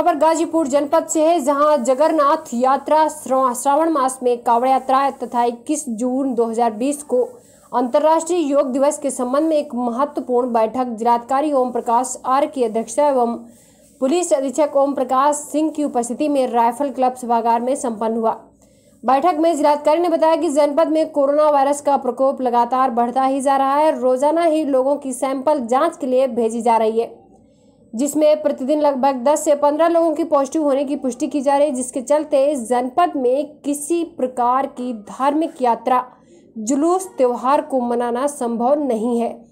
खबर गाजीपुर जनपद से है, जहाँ जगन्नाथ यात्रा श्रावण मास में कावड़ यात्रा तथा 21 जून 2020 को अंतर्राष्ट्रीय योग दिवस के संबंध में एक महत्वपूर्ण बैठक जिलाधिकारी ओम प्रकाश आर की अध्यक्षता एवं पुलिस अधीक्षक ओम प्रकाश सिंह की उपस्थिति में राइफल क्लब सभागार में संपन्न हुआ। बैठक में जिलाधिकारी ने बताया कि जनपद में कोरोना वायरस का प्रकोप लगातार बढ़ता ही जा रहा है, रोज़ाना ही लोगों की सैंपल जाँच के लिए भेजी जा रही है। जिसमें प्रतिदिन लगभग 10 से 15 लोगों की पॉजिटिव होने की पुष्टि की जा रही है, जिसके चलते जनपद में किसी प्रकार की धार्मिक यात्रा, जुलूस त्योहार को मनाना संभव नहीं है।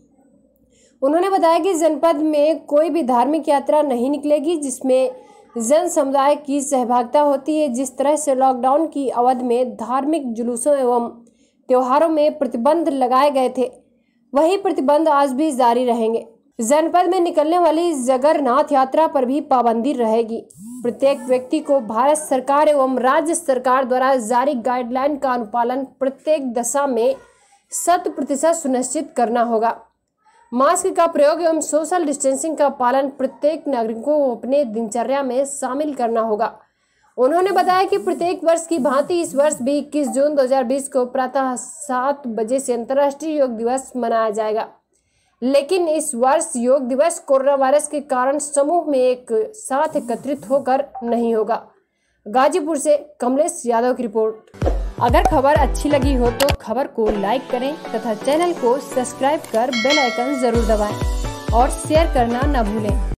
उन्होंने बताया कि जनपद में कोई भी धार्मिक यात्रा नहीं निकलेगी, जिसमें जन समुदाय की सहभागिता होती है। जिस तरह से लॉकडाउन की अवधि में धार्मिक जुलूसों एवं त्योहारों में प्रतिबंध लगाए गए थे, वही प्रतिबंध आज भी जारी रहेंगे। जनपद में निकलने वाली जगरनाथ यात्रा पर भी पाबंदी रहेगी। प्रत्येक व्यक्ति को भारत सरकार एवं राज्य सरकार द्वारा जारी गाइडलाइन का अनुपालन प्रत्येक दशा में शत प्रतिशत सुनिश्चित करना होगा। मास्क का प्रयोग एवं सोशल डिस्टेंसिंग का पालन प्रत्येक नागरिकों को अपने दिनचर्या में शामिल करना होगा। उन्होंने बताया कि प्रत्येक वर्ष की भांति इस वर्ष भी 21 जून 2020 को प्रातः सात बजे से अंतर्राष्ट्रीय योग दिवस मनाया जाएगा। लेकिन इस वर्ष योग दिवस कोरोना वायरस के कारण समूह में एक साथ एकत्रित होकर नहीं होगा। गाजीपुर से कमलेश यादव की रिपोर्ट। अगर खबर अच्छी लगी हो तो खबर को लाइक करें तथा चैनल को सब्सक्राइब कर बेल आइकन ज़रूर दबाएँ और शेयर करना न भूलें।